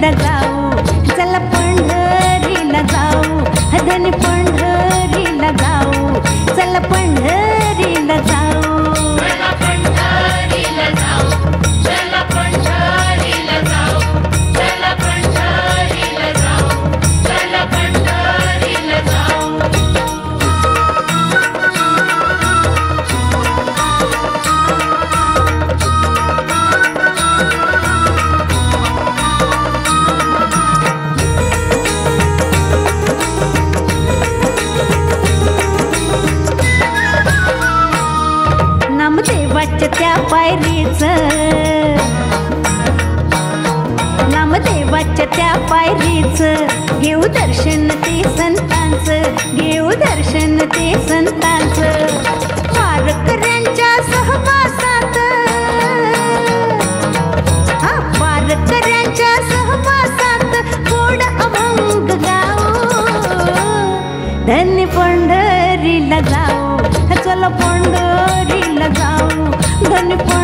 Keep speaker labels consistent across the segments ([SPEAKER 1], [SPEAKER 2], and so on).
[SPEAKER 1] 난 the point.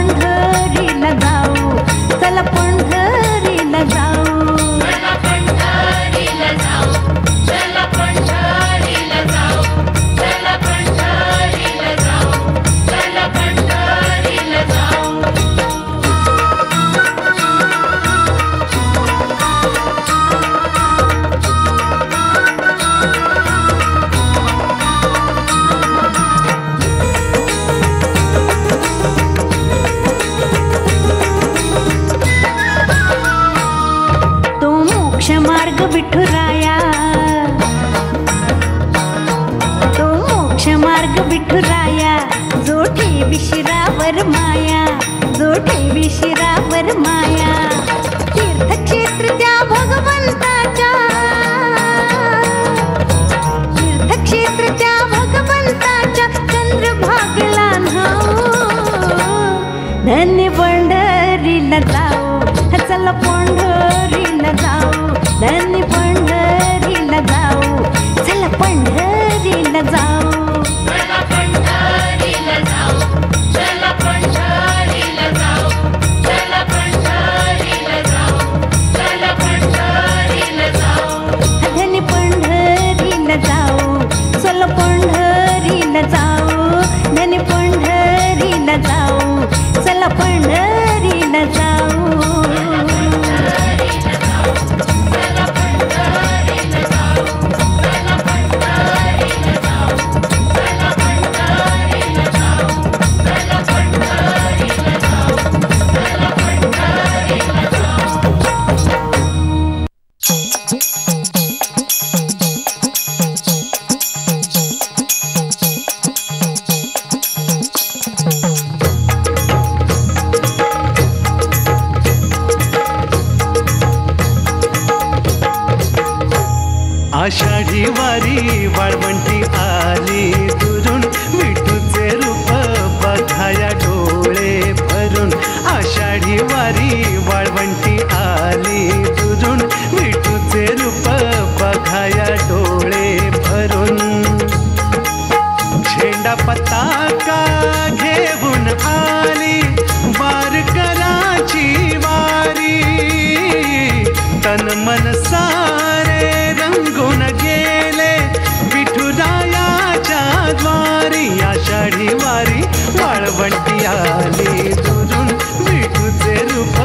[SPEAKER 1] डोळ्याले दुरून. मी तुझे रूप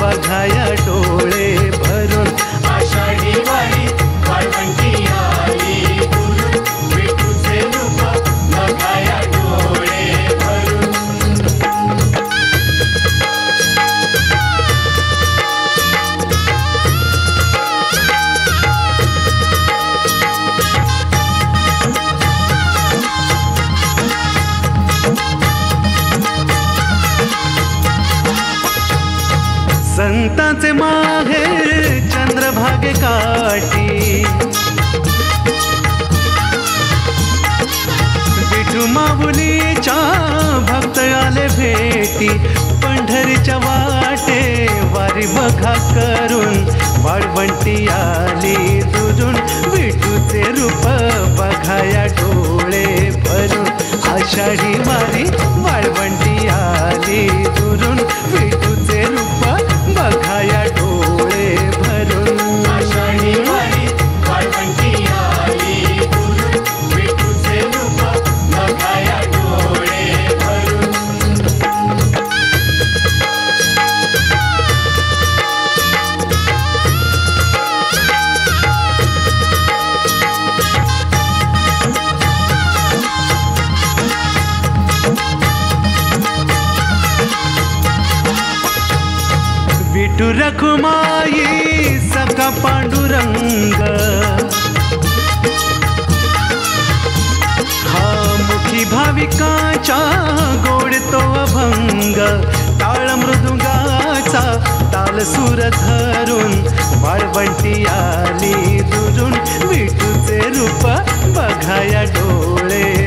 [SPEAKER 1] बघाया डो बघा करून वाळवंटी आली तुझून विठूचे रूप बघाया डोळे भरून. आषाढी मारी वाळवंटी आली तुझून विठूचे रखुमाई सखा पांडुरंग। हा मुखी भाविकाच्या गोड तो अभंग। ताळ मृदुंगाचा ताल सुर धरून वाळवंटी आली दुरून विठूचे रूप बघाया डोळे।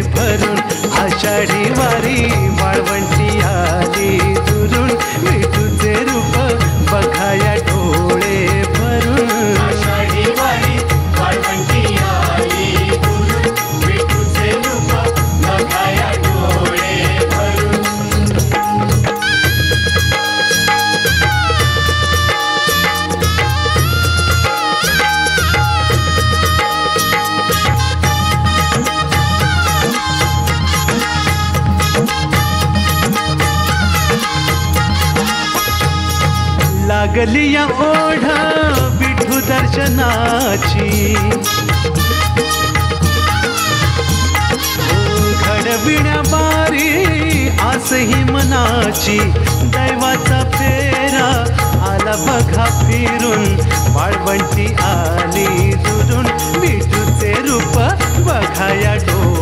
[SPEAKER 2] alto.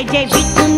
[SPEAKER 2] DJ Beat.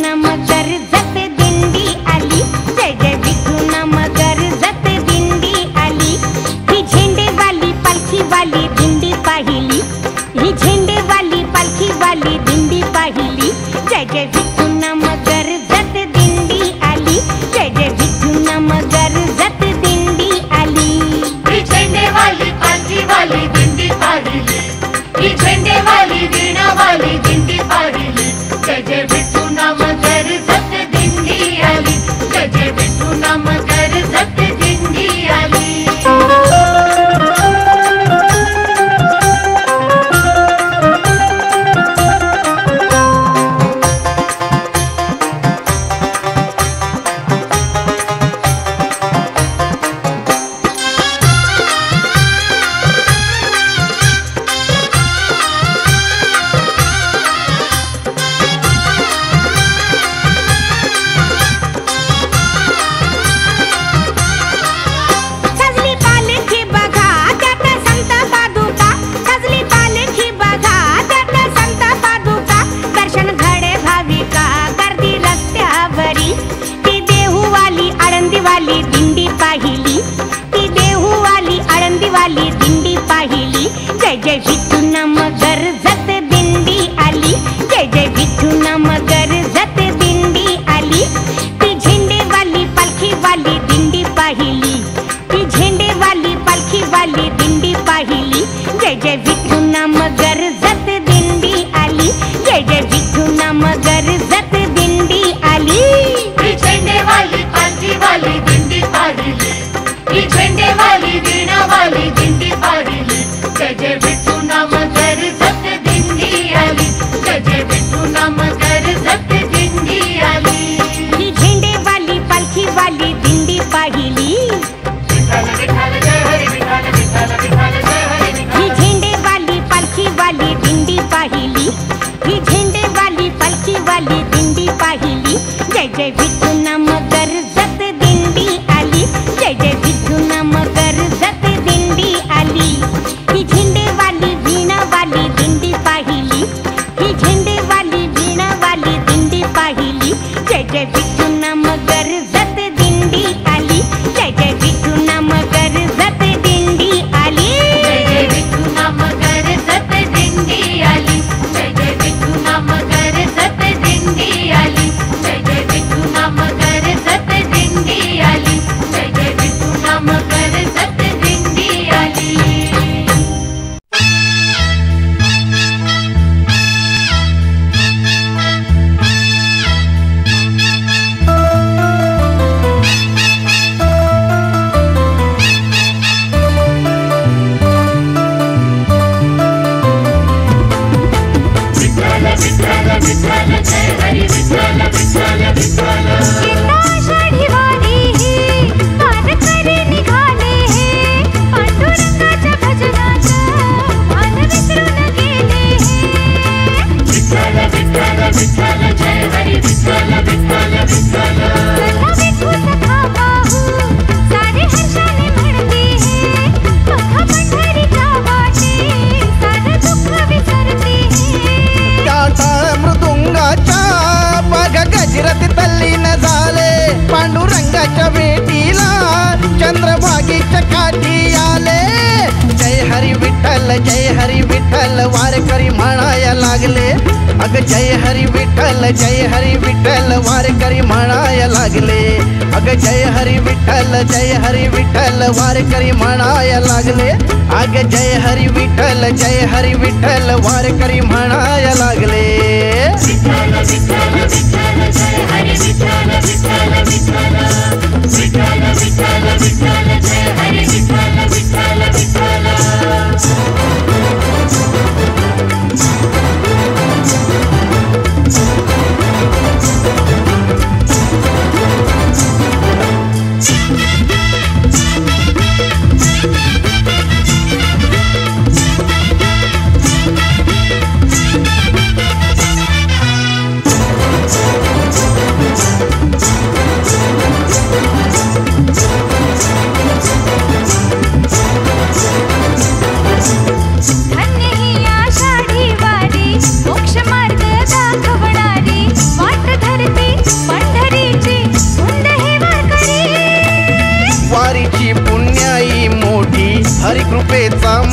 [SPEAKER 3] विठ्ठल जय हरी विठ्ठल वारकरी म्हणाया लागले. अग जय हरी विठ्ठल जय हरी विठ्ठल वारकरी म्हणाया लागले. अग जय हरी विठ्ठल जय हरी विठ्ठल वारकरी म्हणाया लागले. अग जय हरी विठ्ठल जय हरी विठ्ठल वारकरी म्हणाया लागले.
[SPEAKER 2] विठ्ठल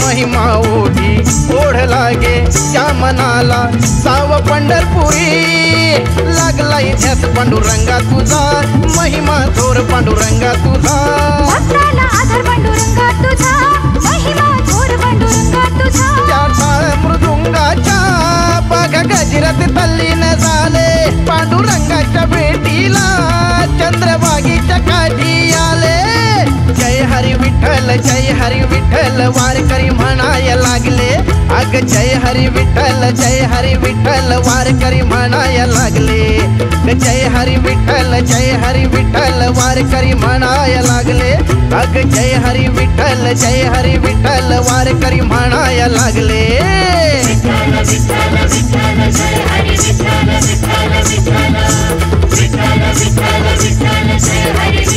[SPEAKER 3] महिमा ओढी ओढ लागे त्या मनाला. साव पंढरपुरी. लागला इतिहास पांडुरंगा तुझा. महिमा थोर पांडुरंगा तुझा. त्या टाळ मृदुंगाच्या बघ गजरात तल्लीन झाले. पांडुरंगाच्या भेटीला चंद्रबागीच्या काठी आले. जय हरी विठ्ठल, जय हरी विठ्ठल वारकरी म्हणाय लागले। अग जय हरी विठ्ठल, जय हरी विठ्ठल वारकरी म्हणाय लागले। जय हरी विठ्ठल, जय हरी विठ्ठल वारकरी म्हणाय लागले। अग जय हरी विठ्ठल, जय हरी विठ्ठल वारकरी म्हणाय लागले।
[SPEAKER 2] विठ्ठल विठ्ठल विठ्ठल जय हरी विठ्ठल विठ्ठल विठ्ठल विठ्ठल, जय हरी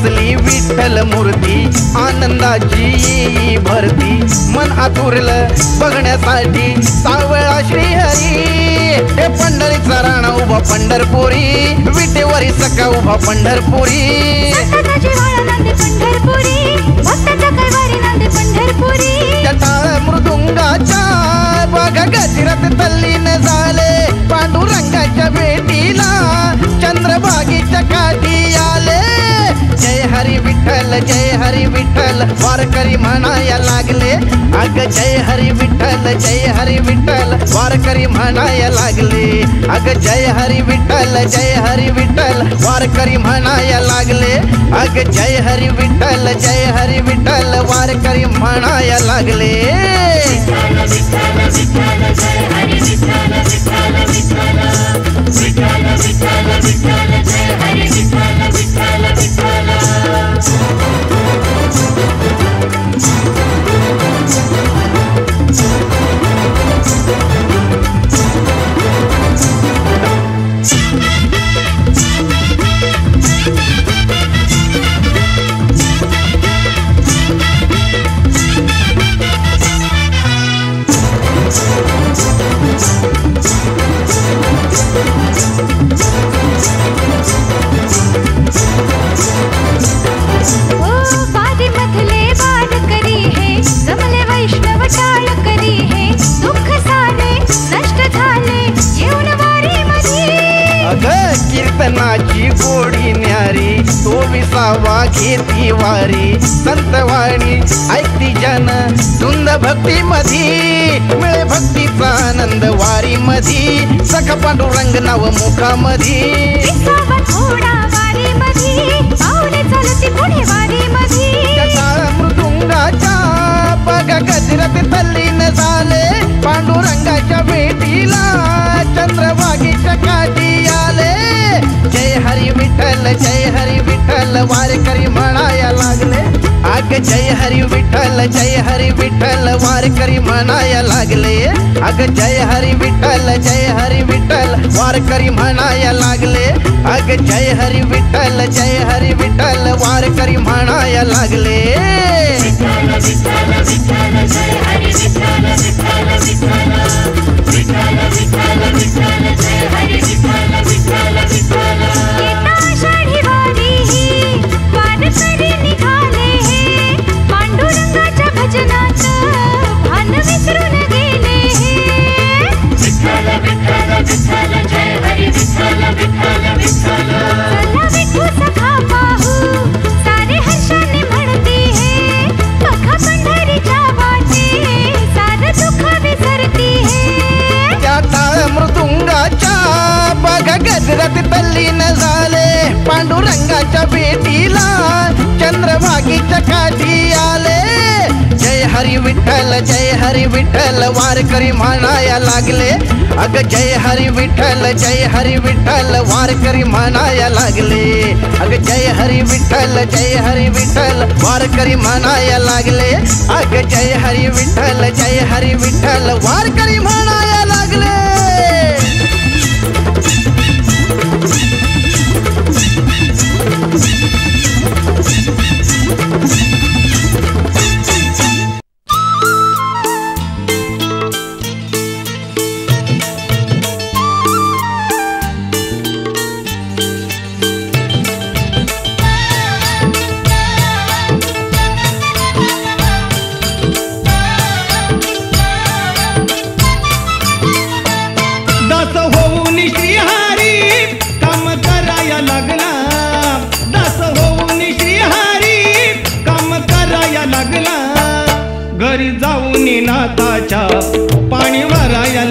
[SPEAKER 3] वसली विठ्ठल मूर्ती आनंदाची येई भरती. मन आतुरलं बघण्यासाठी सावळा श्रीहरी. हे पंढरीचा राणा उभा पंढरपुरी विटेवरी सका उभा पंढरपुरी. मृदुंगाच्या बघा गजरात तल्लीन झाले. पांडुरंगाच्या भेटीला चंद्रभागीच्या काठी आले. जय हरी विठ्ठल, जय हरी विठ्ठल। वारकरी म्हणाया लागले। अग जय हरी विठ्ठल, जय हरी विठ्ठल। वारकरी म्हणाया लागले। अग जय हरी विठ्ठल, जय हरी विठ्ठल। वारकरी म्हणाया लागले। अग जय हरी विठ्ठल, जय हरी विठ्ठल। वारकरी म्हणाया लागले। भक्ती मधी मिळे भक्तीचा आनंद वारी मधी सख पांडुरंग
[SPEAKER 4] नावमध्ये
[SPEAKER 3] टाळ मृदुंगाच्या बघा गजरात तल्लीन झाले. पांडुरंगाच्या भेटीला चंद्रभागीच्या काठी आले. जय हरी विठ्ठल जय हरी विठ्ठल वारकरी म्हणाया लागले. अग जय हरी विठ्ठल जय हरी विठ्ठल वारकरी म्हणाया लागले. अग जय हरी विठ्ठल जय हरी विठ्ठल वारकरी म्हणाया लागले.
[SPEAKER 2] अग जय हरी विठ्ठल जय हरी विठ्ठल
[SPEAKER 4] वारकरी म्हणाया लागले.
[SPEAKER 2] विठ्ठल विठ्ठल
[SPEAKER 3] गजरात तल्लीन झाले पांडुरंगाच्या भेटीला चंद्रभागीच्या काठी आले. जय हरी विठ्ठल, जय हरी विठ्ठल, वारकरी म्हणाया लागले. अग जय हरी विठ्ठल, जय हरी विठ्ठल, वारकरी म्हणाया लागले. अग जय हरी विठ्ठल, जय हरी विठ्ठल, वारकरी म्हणाया लागले. अग जय हरी विठ्ठल, जय हरी विठ्ठल, वारकरी म्हणाया
[SPEAKER 5] घरी जाऊन नाताच्या पाणी भराया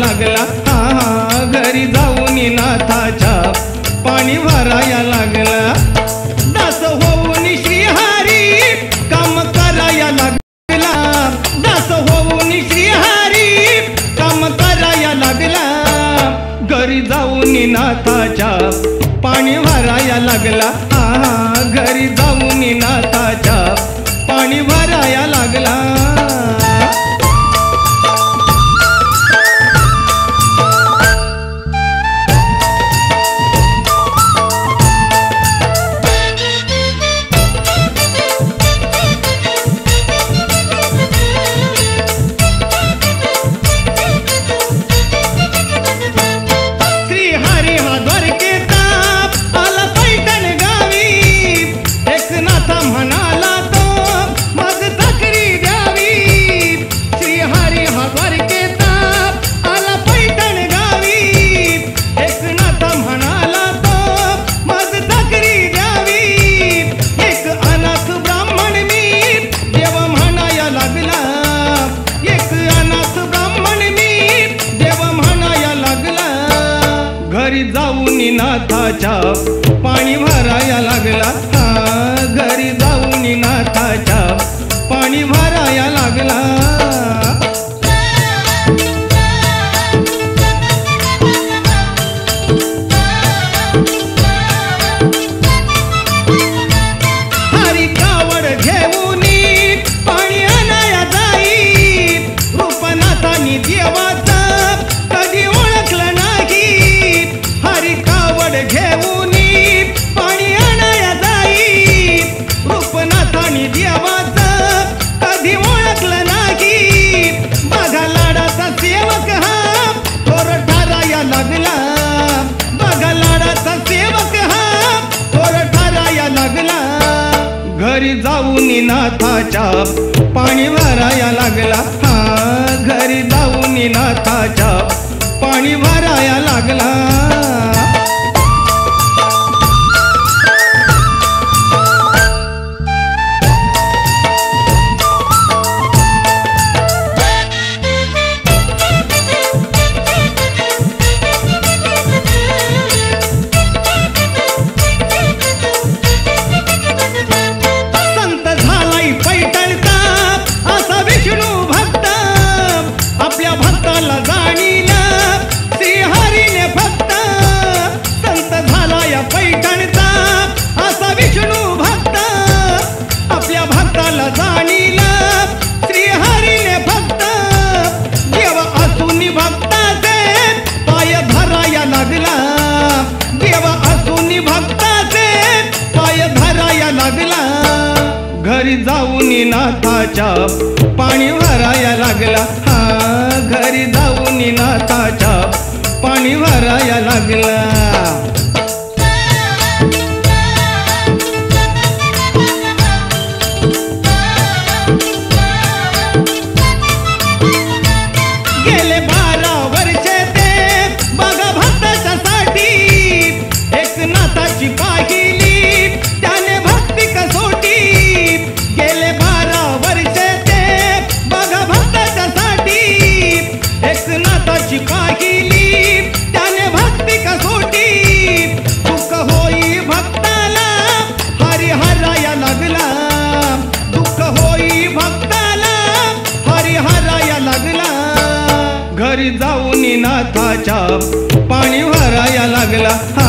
[SPEAKER 5] पाणी भराया लागला. हा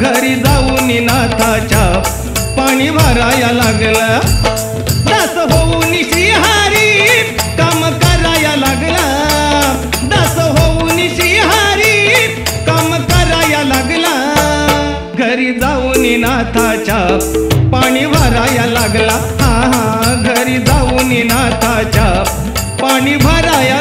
[SPEAKER 5] घरी जाऊन नाथाच्या पाणी भराया लागला. दास होऊन श्रीहारी काम कराया लागला. दास होऊन श्रीहारी काम कराया लागला. घरी जाऊन नाथाच्या पाणी भराया लागला. हा हा घरी जाऊन नाथाच्या पाणी भराया